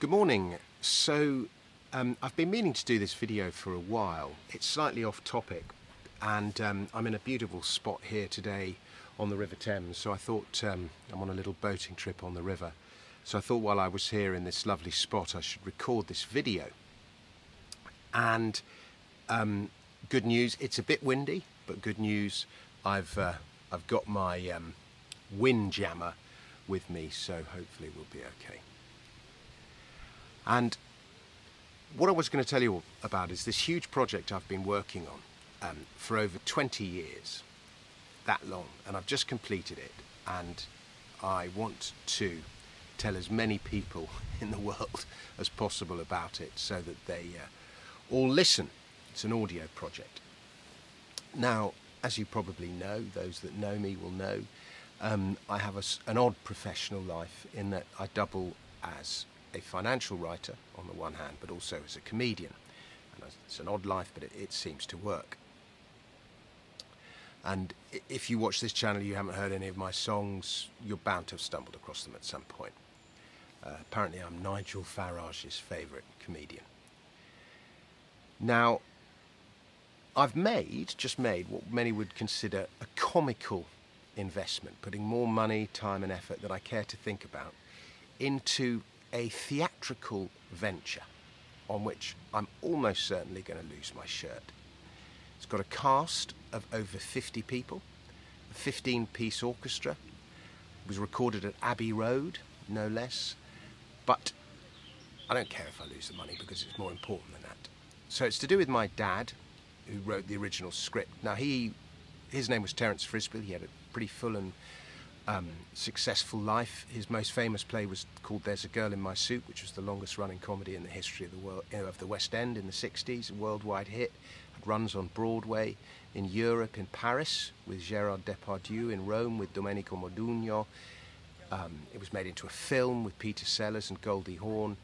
Good morning. So um, I've been meaning to do this video for a while. It's slightly off topic and um, I'm in a beautiful spot here today on the River Thames. So I thought um, I'm on a little boating trip on the river. So I thought while I was here in this lovely spot I should record this video. And um, good news, it's a bit windy, but good news, I've, uh, I've got my um, wind jammer with me, so hopefully we'll be okay. And what I was going to tell you about is this huge project I've been working on um, for over 20 years, that long, and I've just completed it, and I want to tell as many people in the world as possible about it so that they uh, all listen. It's an audio project. Now, as you probably know, those that know me will know, um, I have a, an odd professional life in that I double as a financial writer on the one hand, but also as a comedian. And it's an odd life, but it, it seems to work. And if you watch this channel, you haven't heard any of my songs, you're bound to have stumbled across them at some point. Uh, apparently, I'm Nigel Farage's favourite comedian. Now, I've made, just made, what many would consider a comical investment, putting more money, time, and effort than I care to think about into a theatrical venture on which I'm almost certainly going to lose my shirt. It's got a cast of over 50 people, a 15 piece orchestra. It was recorded at Abbey Road, no less. But I don't care if I lose the money because it's more important than that. So it's to do with my dad, who wrote the original script. Now he, his name was Terence Frisby. He had a pretty full and um, successful life. His most famous play was called There's a Girl in My Soup, which was the longest running comedy in the history of the world of the West End in the 60s, a worldwide hit. It runs on Broadway, in Europe, in Paris with Gerard Depardieu, in Rome with Domenico Modugno. Um, it was made into a film with Peter Sellers and Goldie Hawn,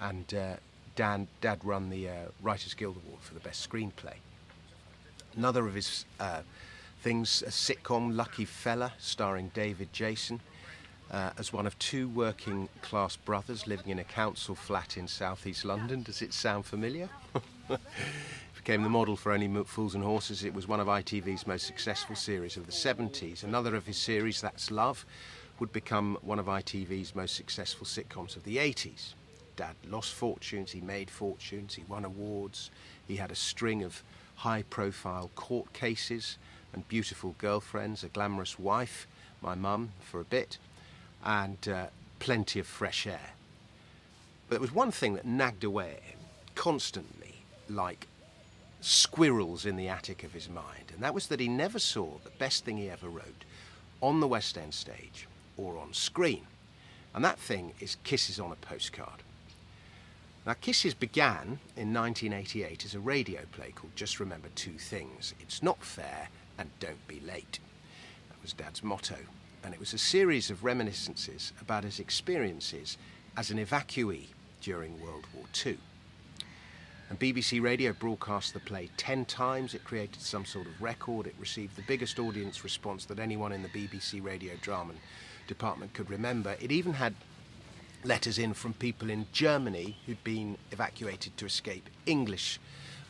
and uh, Dan, Dad won the uh, Writers Guild Award for the best screenplay. Another of his uh, things, a sitcom, Lucky Fella, starring David Jason, uh, as one of two working class brothers living in a council flat in southeast London. Does it sound familiar? became the model for Only Fools and Horses. It was one of ITV's most successful series of the 70s. Another of his series, That's Love, would become one of ITV's most successful sitcoms of the 80s. Dad lost fortunes, he made fortunes, he won awards, he had a string of high profile court cases and beautiful girlfriends, a glamorous wife, my mum for a bit, and uh, plenty of fresh air. But there was one thing that nagged away at him constantly, like squirrels in the attic of his mind, and that was that he never saw the best thing he ever wrote on the West End stage or on screen. And that thing is Kisses on a Postcard. Now, Kisses began in 1988 as a radio play called Just Remember Two Things It's Not Fair and Don't Be Late. That was Dad's motto. And it was a series of reminiscences about his experiences as an evacuee during World War II. And BBC Radio broadcast the play 10 times. It created some sort of record. It received the biggest audience response that anyone in the BBC Radio drama department could remember. It even had letters in from people in Germany who'd been evacuated to escape English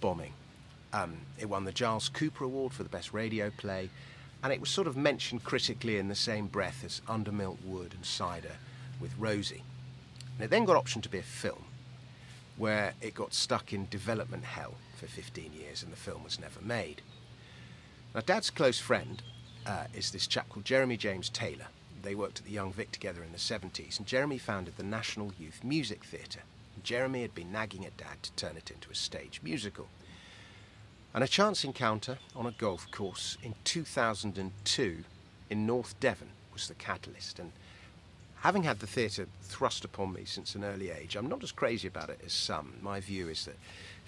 bombing. Um, it won the Giles Cooper Award for the best radio play, and it was sort of mentioned critically in the same breath as Under Milk Wood and Cider with Rosie. And it then got optioned to be a film, where it got stuck in development hell for 15 years and the film was never made. Now, Dad's close friend uh, is this chap called Jeremy James Taylor, they worked at the Young Vic together in the 70s, and Jeremy founded the National Youth Music Theatre. Jeremy had been nagging at Dad to turn it into a stage musical. And a chance encounter on a golf course in 2002 in North Devon was the catalyst. And having had the theatre thrust upon me since an early age, I'm not as crazy about it as some. My view is that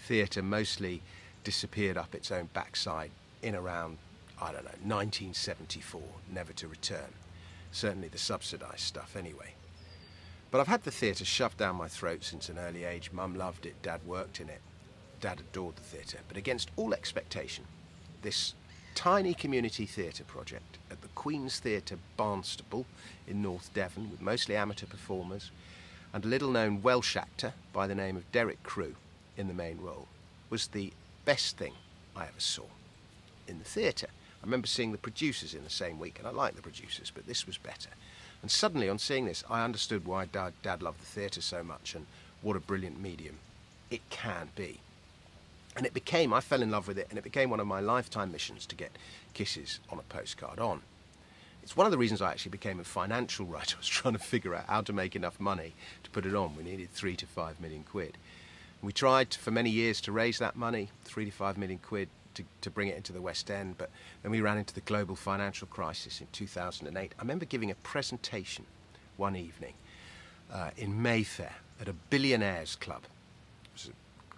theatre mostly disappeared up its own backside in around, I don't know, 1974, never to return certainly the subsidised stuff anyway. But I've had the theatre shoved down my throat since an early age. Mum loved it, Dad worked in it, Dad adored the theatre. But against all expectation, this tiny community theatre project at the Queen's Theatre Barnstaple in North Devon with mostly amateur performers and a little known Welsh actor by the name of Derek Crew in the main role was the best thing I ever saw in the theatre. I remember seeing the producers in the same week, and I liked the producers, but this was better. And suddenly, on seeing this, I understood why Dad, Dad loved the theatre so much and what a brilliant medium it can be. And it became, I fell in love with it, and it became one of my lifetime missions to get kisses on a postcard on. It's one of the reasons I actually became a financial writer. I was trying to figure out how to make enough money to put it on. We needed three to five million quid. We tried for many years to raise that money, three to five million quid, to, to bring it into the West End, but then we ran into the global financial crisis in 2008. I remember giving a presentation one evening uh, in Mayfair at a billionaires club.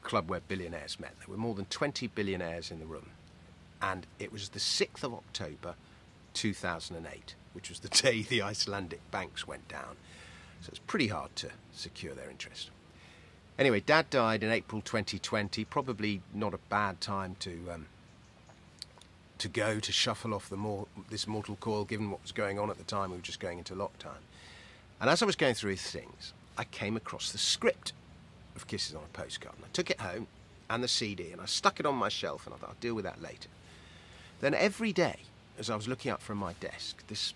Club where billionaires met. There were more than 20 billionaires in the room. And it was the 6th of October 2008, which was the day the Icelandic banks went down. So it's pretty hard to secure their interest. Anyway, Dad died in April 2020. Probably not a bad time to um, to go to shuffle off the more, this mortal coil, given what was going on at the time. We were just going into lockdown. And as I was going through his things, I came across the script of Kisses on a Postcard. And I took it home and the CD and I stuck it on my shelf and I thought I'll deal with that later. Then every day, as I was looking up from my desk, this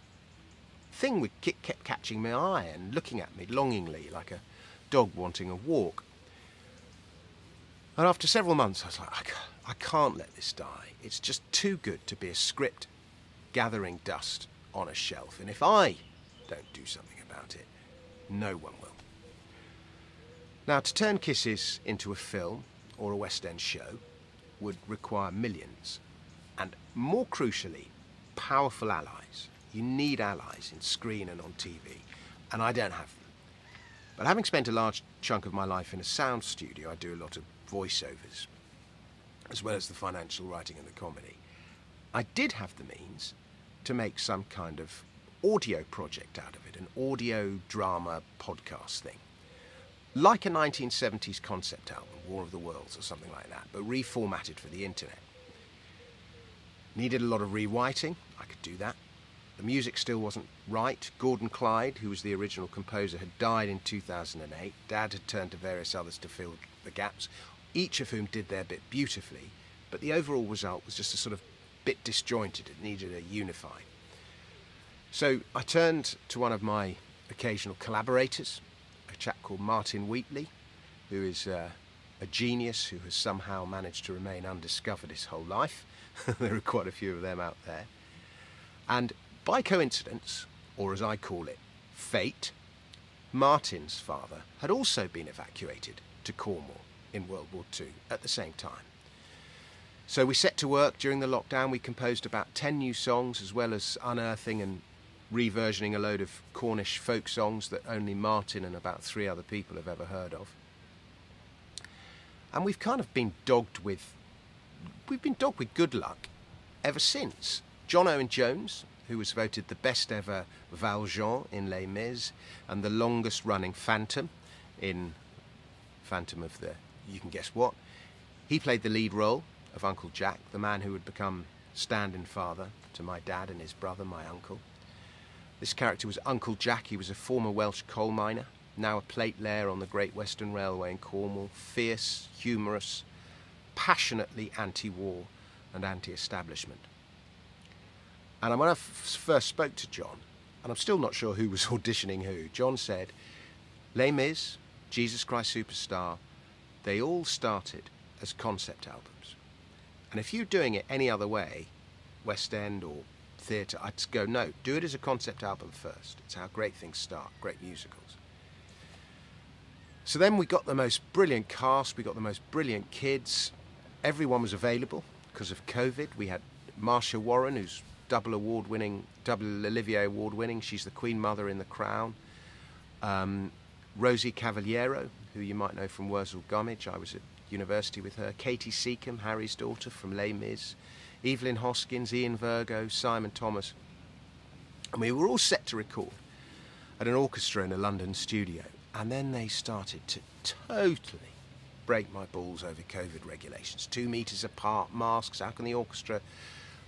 thing would kept catching my eye and looking at me longingly like a dog wanting a walk. And after several months, I was like, I can't let this die. It's just too good to be a script gathering dust on a shelf. And if I don't do something about it, no one will. Now, to turn Kisses into a film or a West End show would require millions and, more crucially, powerful allies. You need allies in screen and on TV, and I don't have them. But having spent a large chunk of my life in a sound studio, I do a lot of voiceovers, as well as the financial writing and the comedy. I did have the means to make some kind of audio project out of it, an audio drama podcast thing. Like a 1970s concept album, War of the Worlds or something like that, but reformatted for the internet. Needed a lot of rewriting, I could do that. The music still wasn't right. Gordon Clyde, who was the original composer, had died in 2008. Dad had turned to various others to fill the gaps each of whom did their bit beautifully, but the overall result was just a sort of bit disjointed. It needed a unify. So I turned to one of my occasional collaborators, chap called Martin Wheatley, who is uh, a genius who has somehow managed to remain undiscovered his whole life. there are quite a few of them out there. And by coincidence, or as I call it, fate, Martin's father had also been evacuated to Cornwall in World War II at the same time. So we set to work during the lockdown. We composed about 10 new songs as well as unearthing and reversioning a load of Cornish folk songs that only Martin and about three other people have ever heard of. And we've kind of been dogged with we've been dogged with good luck ever since. John Owen Jones, who was voted the best ever Valjean in Les Mis and the longest running Phantom in Phantom of the you can guess what. He played the lead role of Uncle Jack, the man who would become stand in father to my dad and his brother, my uncle. This character was Uncle Jack. He was a former Welsh coal miner, now a plate layer on the Great Western Railway in Cornwall, fierce, humorous, passionately anti war and anti establishment. And when I first spoke to John, and I'm still not sure who was auditioning who, John said, Les Mis, Jesus Christ Superstar, they all started as concept albums. And if you're doing it any other way, West End or theatre, I'd go, no, do it as a concept album first. It's how great things start, great musicals. So then we got the most brilliant cast, we got the most brilliant kids. Everyone was available because of COVID. We had Marcia Warren, who's double award winning, double Olivier award winning. She's the Queen Mother in The Crown. Um, Rosie Cavaliero, who you might know from Wurzel Gummidge. I was at university with her. Katy Secombe, Harry's daughter from Les Mis. Evelyn Hoskins, Ian Virgo, Simon Thomas. And we were all set to record at an orchestra in a London studio. And then they started to totally break my balls over COVID regulations. Two metres apart, masks, how can the orchestra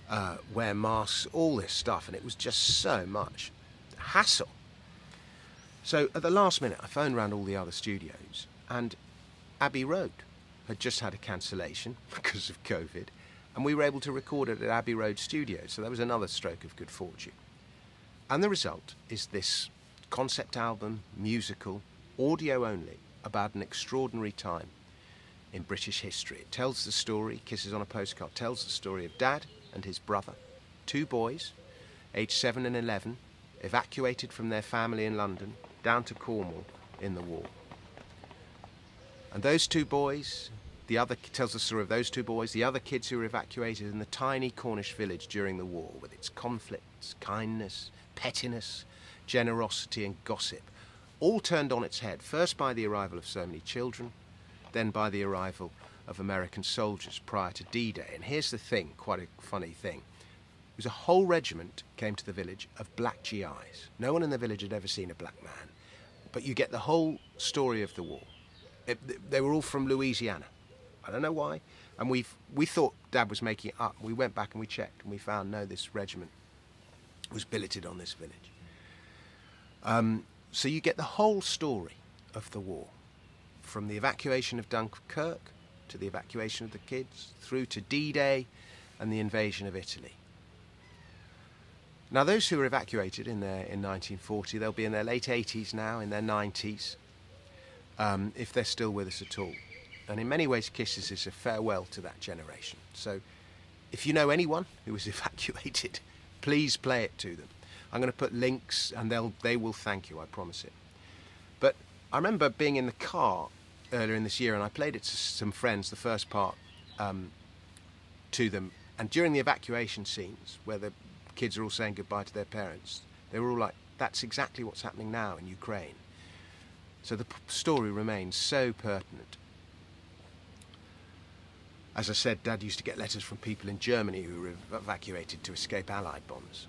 uh, wear masks, all this stuff. And it was just so much hassle. So at the last minute, I phoned around all the other studios, and Abbey Road had just had a cancellation because of COVID, and we were able to record it at Abbey Road Studios. So that was another stroke of good fortune. And the result is this concept album, musical, audio only, about an extraordinary time in British history. It tells the story, Kisses on a Postcard, tells the story of Dad and his brother, two boys, aged 7 and 11, evacuated from their family in London down to Cornwall in the war. And those two boys, the other tells the story of those two boys, the other kids who were evacuated in the tiny Cornish village during the war, with its conflicts, kindness, pettiness, generosity, and gossip, all turned on its head, first by the arrival of so many children, then by the arrival of American soldiers prior to D Day. And here's the thing quite a funny thing. It was a whole regiment came to the village of black GIs. No one in the village had ever seen a black man. But you get the whole story of the war. It, they were all from Louisiana. I don't know why. And we we thought Dad was making it up. We went back and we checked and we found no, this regiment was billeted on this village. Um, so you get the whole story of the war, from the evacuation of Dunkirk to the evacuation of the kids, through to D-Day and the invasion of Italy. Now, those who were evacuated in their, in 1940, they'll be in their late 80s now, in their 90s, um, if they're still with us at all. And in many ways, Kisses is a farewell to that generation. So, if you know anyone who was evacuated, please play it to them. I'm going to put links, and they'll they will thank you. I promise it. But I remember being in the car earlier in this year, and I played it to some friends, the first part, um, to them. And during the evacuation scenes, where the kids are all saying goodbye to their parents, they were all like, "That's exactly what's happening now in Ukraine." So the story remains so pertinent. As I said, Dad used to get letters from people in Germany who were evacuated to escape Allied bombs.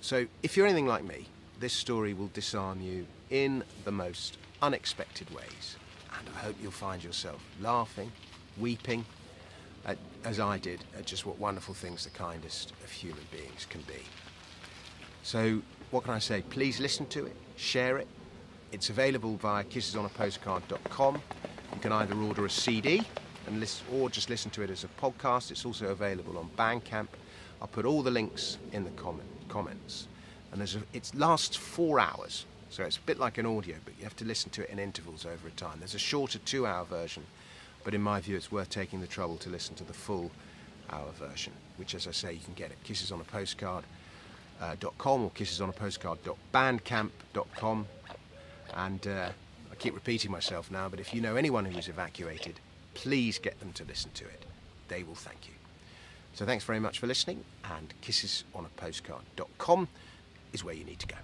So if you're anything like me, this story will disarm you in the most unexpected ways. And I hope you'll find yourself laughing, weeping, at, as I did, at just what wonderful things the kindest of human beings can be. So, what can I say? Please listen to it, share it. It's available via kissesonapostcard.com. You can either order a CD and or just listen to it as a podcast. It's also available on Bandcamp. I'll put all the links in the comment, comments. And there's a, it lasts four hours, so it's a bit like an audio, but you have to listen to it in intervals over a time. There's a shorter two-hour version, but in my view, it's worth taking the trouble to listen to the full hour version, which, as I say, you can get at kissesonapostcard.com or kissesonapostcard.bandcamp.com. And uh, I keep repeating myself now, but if you know anyone who was evacuated, please get them to listen to it. They will thank you. So thanks very much for listening, and kissesonapostcard.com is where you need to go.